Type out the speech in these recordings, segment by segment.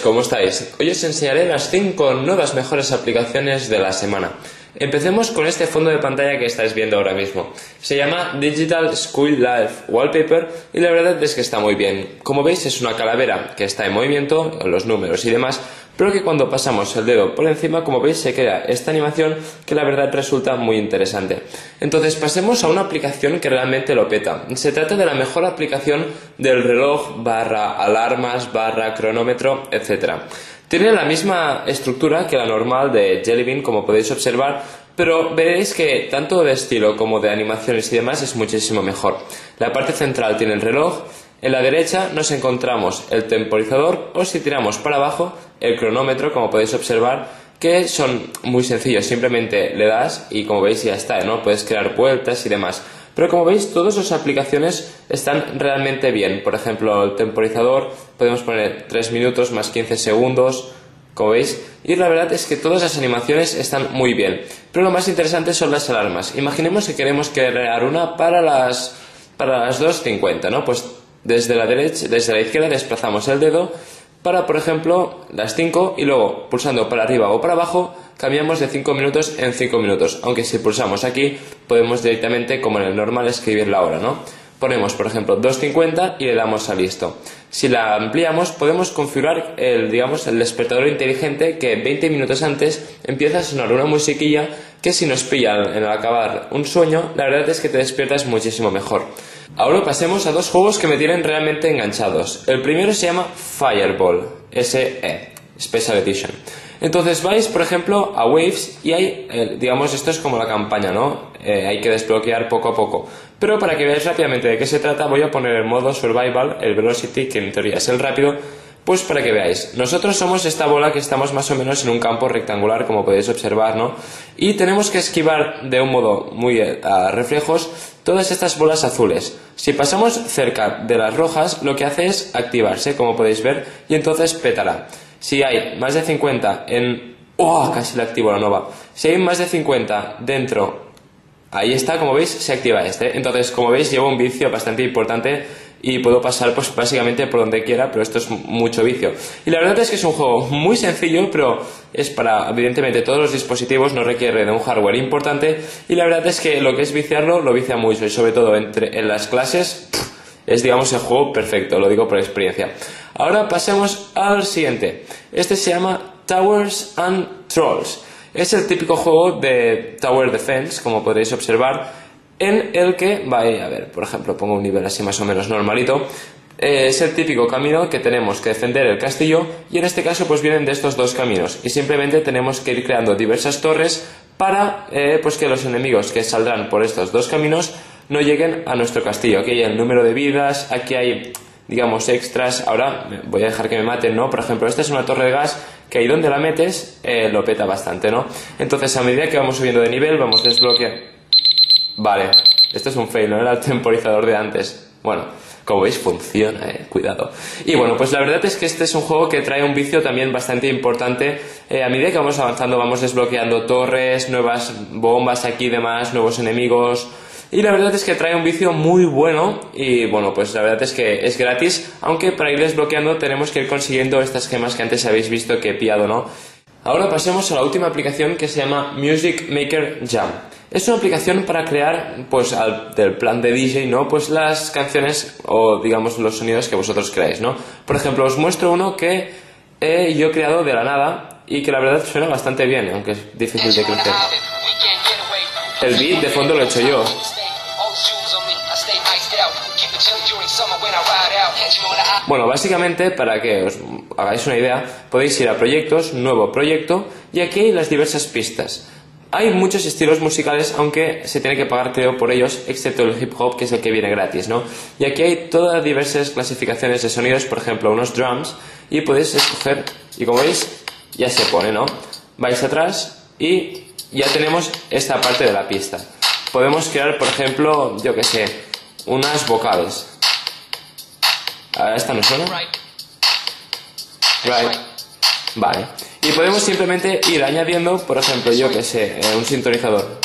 ¿cómo estáis? Hoy os enseñaré las 5 nuevas mejores aplicaciones de la semana. Empecemos con este fondo de pantalla que estáis viendo ahora mismo. Se llama Digital School Life Wallpaper y la verdad es que está muy bien. Como veis es una calavera que está en movimiento, los números y demás, pero que cuando pasamos el dedo por encima, como veis, se crea esta animación que la verdad resulta muy interesante. Entonces pasemos a una aplicación que realmente lo peta. Se trata de la mejor aplicación del reloj barra alarmas barra cronómetro, etc. Tiene la misma estructura que la normal de Jelly como podéis observar, pero veréis que tanto de estilo como de animaciones y demás es muchísimo mejor. La parte central tiene el reloj, en la derecha nos encontramos el temporizador o si tiramos para abajo el cronómetro, como podéis observar, que son muy sencillos, simplemente le das y como veis ya está, ¿no? Puedes crear vueltas y demás. Pero como veis, todas sus aplicaciones están realmente bien. Por ejemplo, el temporizador podemos poner 3 minutos más 15 segundos, como veis. Y la verdad es que todas las animaciones están muy bien. Pero lo más interesante son las alarmas. Imaginemos que queremos crear una para las, para las 2.50, ¿no? Pues desde la, derecha, desde la izquierda desplazamos el dedo para, por ejemplo, las 5 y luego pulsando para arriba o para abajo cambiamos de 5 minutos en 5 minutos. Aunque si pulsamos aquí podemos directamente, como en el normal, escribir la hora, ¿no? Ponemos, por ejemplo, 2.50 y le damos a listo. Si la ampliamos, podemos configurar el, digamos, el despertador inteligente que 20 minutos antes empieza a sonar una musiquilla que si nos pilla en acabar un sueño, la verdad es que te despiertas muchísimo mejor. Ahora pasemos a dos juegos que me tienen realmente enganchados. El primero se llama Fireball, SE, Special Edition. Entonces vais, por ejemplo, a Waves y hay, eh, digamos, esto es como la campaña, ¿no? Eh, hay que desbloquear poco a poco. Pero para que veáis rápidamente de qué se trata, voy a poner el modo Survival, el Velocity, que en teoría es el rápido, pues para que veáis, nosotros somos esta bola que estamos más o menos en un campo rectangular, como podéis observar, ¿no? Y tenemos que esquivar de un modo muy eh, a reflejos todas estas bolas azules. Si pasamos cerca de las rojas, lo que hace es activarse, como podéis ver, y entonces petará. Si hay más de 50 en... ¡Oh! Casi le activo la nova. Si hay más de 50 dentro... Ahí está, como veis, se activa este. Entonces, como veis, llevo un vicio bastante importante y puedo pasar pues básicamente por donde quiera, pero esto es mucho vicio. Y la verdad es que es un juego muy sencillo, pero es para evidentemente todos los dispositivos, no requiere de un hardware importante y la verdad es que lo que es viciarlo lo vicia mucho y sobre todo entre, en las clases es digamos el juego perfecto, lo digo por experiencia. Ahora pasemos al siguiente. Este se llama Towers and Trolls. Es el típico juego de Tower Defense, como podréis observar, en el que, va a ver, por ejemplo, pongo un nivel así más o menos normalito, eh, es el típico camino que tenemos que defender el castillo y en este caso pues vienen de estos dos caminos y simplemente tenemos que ir creando diversas torres para eh, pues que los enemigos que saldrán por estos dos caminos no lleguen a nuestro castillo. Aquí hay el número de vidas, aquí hay digamos extras. Ahora voy a dejar que me maten, ¿no? Por ejemplo, esta es una torre de gas que ahí donde la metes eh, lo peta bastante, ¿no? Entonces a medida que vamos subiendo de nivel vamos desbloqueando Vale, este es un fail, no era el temporizador de antes. Bueno, como veis funciona, eh, cuidado. Y bueno, pues la verdad es que este es un juego que trae un vicio también bastante importante. Eh, a medida que vamos avanzando vamos desbloqueando torres, nuevas bombas aquí y demás, nuevos enemigos. Y la verdad es que trae un vicio muy bueno y bueno, pues la verdad es que es gratis, aunque para ir desbloqueando tenemos que ir consiguiendo estas gemas que antes habéis visto que he pillado, ¿no? Ahora pasemos a la última aplicación que se llama Music Maker Jam. Es una aplicación para crear, pues, del plan de DJ, ¿no? Pues las canciones o, digamos, los sonidos que vosotros creáis, ¿no? Por ejemplo, os muestro uno que he yo creado de la nada y que la verdad suena bastante bien, aunque es difícil de crecer. El beat de fondo lo he hecho yo. Bueno, básicamente, para que os hagáis una idea, podéis ir a proyectos, nuevo proyecto, y aquí hay las diversas pistas. Hay muchos estilos musicales, aunque se tiene que pagar, creo, por ellos, excepto el hip hop, que es el que viene gratis, ¿no? Y aquí hay todas diversas clasificaciones de sonidos, por ejemplo, unos drums, y podéis escoger, y como veis, ya se pone, ¿no? Vais atrás y ya tenemos esta parte de la pista. Podemos crear, por ejemplo, yo que sé, unas vocales. ¿A esta no suena? Right. Vale. Y podemos simplemente ir añadiendo, por ejemplo, yo que sé, eh, un sintonizador.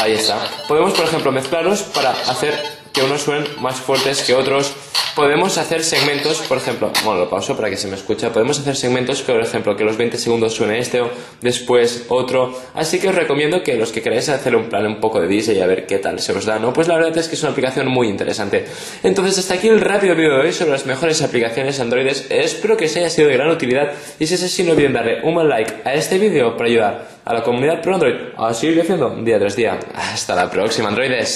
Ahí está. Podemos, por ejemplo, mezclarlos para hacer que unos suenen más fuertes que otros. Podemos hacer segmentos, por ejemplo, bueno, lo pauso para que se me escuche. Podemos hacer segmentos, por ejemplo, que los 20 segundos suene este después otro. Así que os recomiendo que los que queráis hacer un plan un poco de DJ y a ver qué tal se os da, ¿no? Pues la verdad es que es una aplicación muy interesante. Entonces, hasta aquí el rápido vídeo de hoy sobre las mejores aplicaciones Android. Espero que os haya sido de gran utilidad y si es así, no olviden darle un like a este vídeo para ayudar a la comunidad pro Android a seguir creciendo día tras día. Hasta la próxima, Androides.